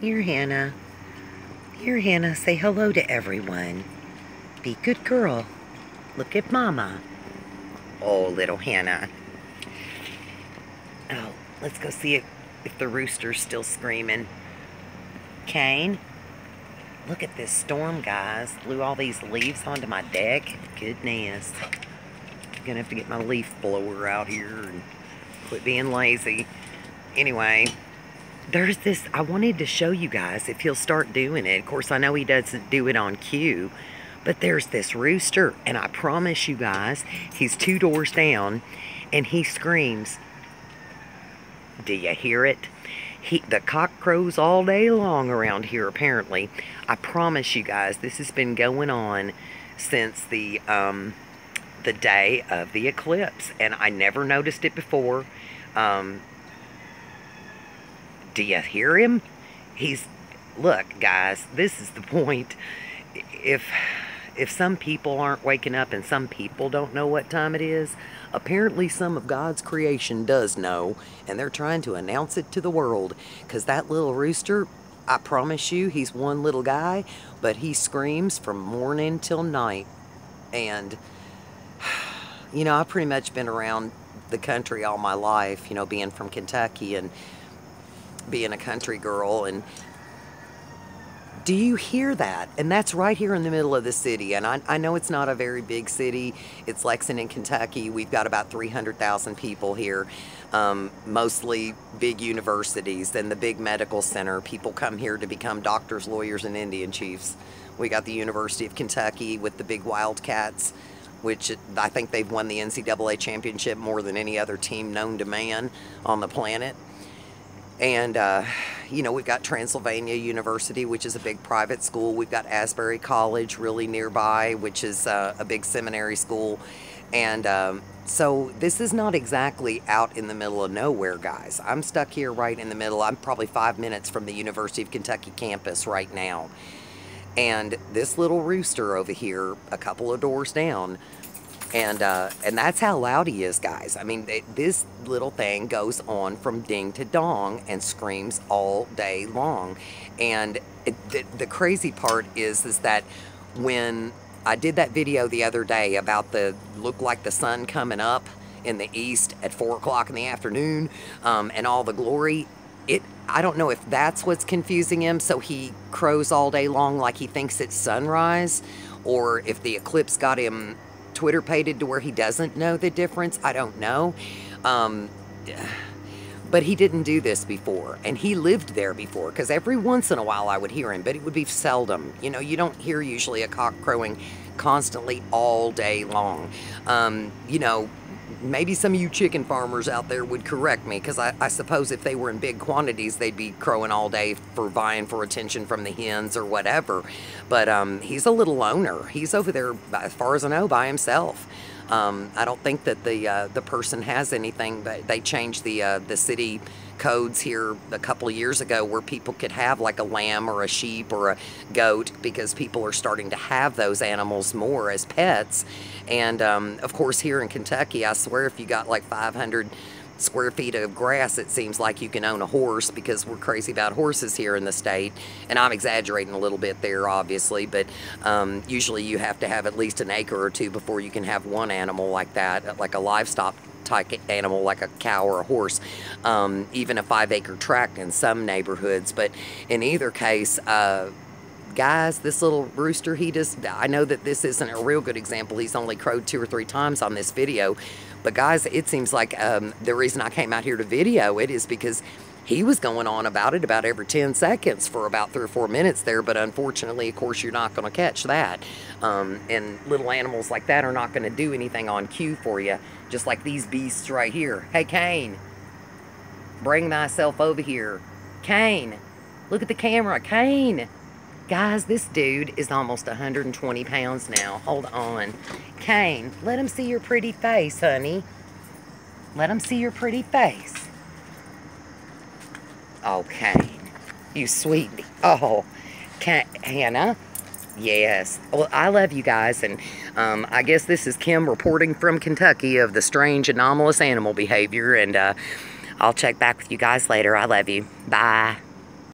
Here, Hannah. Here, Hannah. Say hello to everyone. Be good girl. Look at Mama. Oh, little Hannah. Oh, let's go see if, if the rooster's still screaming. Kane? Look at this storm, guys. Blew all these leaves onto my deck. Goodness. I'm gonna have to get my leaf blower out here and quit being lazy. Anyway, there's this, I wanted to show you guys if he'll start doing it. Of course, I know he doesn't do it on cue, but there's this rooster, and I promise you guys, he's two doors down, and he screams. Do you hear it? He, the cock crows all day long around here, apparently. I promise you guys, this has been going on since the, um, the day of the eclipse, and I never noticed it before. Um, do you hear him? He's, look, guys, this is the point. If, if some people aren't waking up and some people don't know what time it is, apparently some of God's creation does know, and they're trying to announce it to the world. Because that little rooster, I promise you, he's one little guy, but he screams from morning till night. And, you know, I've pretty much been around the country all my life, you know, being from Kentucky and being a country girl and do you hear that? And that's right here in the middle of the city. And I, I know it's not a very big city. It's Lexington, Kentucky. We've got about 300,000 people here, um, mostly big universities and the big medical center. People come here to become doctors, lawyers, and Indian chiefs. We got the University of Kentucky with the big Wildcats, which I think they've won the NCAA championship more than any other team known to man on the planet. And, uh, you know, we've got Transylvania University, which is a big private school. We've got Asbury College really nearby, which is uh, a big seminary school. And um, so this is not exactly out in the middle of nowhere, guys. I'm stuck here right in the middle. I'm probably five minutes from the University of Kentucky campus right now. And this little rooster over here, a couple of doors down, and uh, and that's how loud he is, guys. I mean, this little thing goes on from ding to dong and screams all day long. And it, the, the crazy part is is that when I did that video the other day about the look like the sun coming up in the east at four o'clock in the afternoon um, and all the glory. It I don't know if that's what's confusing him, so he crows all day long like he thinks it's sunrise, or if the eclipse got him Twitter pated to where he doesn't know the difference. I don't know. Um, but he didn't do this before, and he lived there before, because every once in a while I would hear him, but it would be seldom. You know, you don't hear usually a cock crowing constantly all day long. Um, you know, maybe some of you chicken farmers out there would correct me because I, I, suppose if they were in big quantities, they'd be crowing all day for vying for attention from the hens or whatever. But um, he's a little loner. He's over there, as far as I know, by himself. Um, I don't think that the uh, the person has anything, but they changed the uh, the city codes here a couple of years ago where people could have like a lamb or a sheep or a goat because people are starting to have those animals more as pets. And um, of course, here in Kentucky, I swear if you got like 500 square feet of grass, it seems like you can own a horse because we're crazy about horses here in the state. And I'm exaggerating a little bit there, obviously, but um, usually you have to have at least an acre or two before you can have one animal like that, like a livestock type animal like a cow or a horse, um, even a five acre tract in some neighborhoods. But in either case, uh, guys, this little rooster, he just, I know that this isn't a real good example. He's only crowed two or three times on this video. But guys, it seems like um, the reason I came out here to video it is because he was going on about it about every 10 seconds for about three or four minutes there. But unfortunately, of course, you're not going to catch that. Um, and little animals like that are not going to do anything on cue for you, just like these beasts right here. Hey, Kane, bring thyself over here. Kane, look at the camera. Kane. Guys, this dude is almost 120 pounds now. Hold on. Kane, let him see your pretty face, honey. Let him see your pretty face. Oh, Kane. You sweetie. Oh, Kane, Hannah. Yes. Well, I love you guys, and um, I guess this is Kim reporting from Kentucky of the strange, anomalous animal behavior, and uh, I'll check back with you guys later. I love you. Bye.